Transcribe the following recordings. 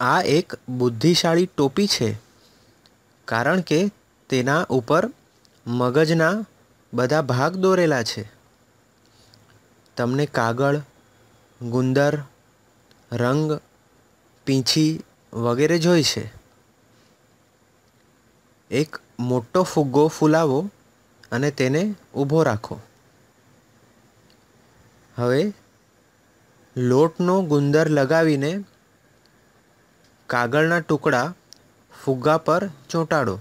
આ એક બુદ્ધિશાળી ટોપી છે, કારણ કે તેના ઉપર મગજના બધા ભાગ દોરેલા છે. તમને કાગળ, ગુંદર, રંગ, પીંછી વગેરે જોઈશે એક મોટો ફુગ્ગો ફૂલાવો અને તેને ઊભો રાખો. હવે લોટનો ગુંદર લગાવીને કાગળના ટુકડા ફુગ્ગા પર ચોંટાડો.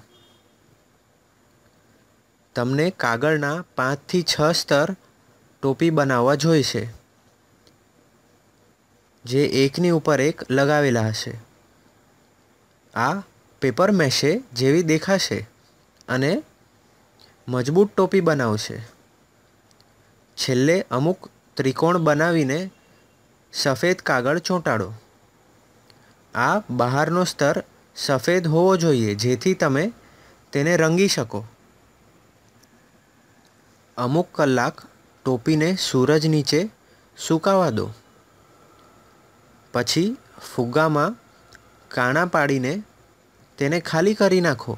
તમને કાગળના પાંચથી છ સ્તર ટોપી બનાવવા જોઈશે, જે એકની ઉપર એક લગાવેલા હશે. આ પેપર મેશે જેવી દેખાશે અને મજબૂત ટોપી બનાવશે. છેલ્લે અમુક ત્રિકોણ બનાવીને સફેદ કાગળ ચોંટાડો. આ બહારનો સ્તર સફેદ હોવો જોઈએ, જેથી તમે તેને રંગી શકો. અમુક કલાક ટોપીને સૂરજ નીચે સુકાવા દો. પછી ફુગ્ગામાં કાણા પાડીને તેને ખાલી કરી નાખો.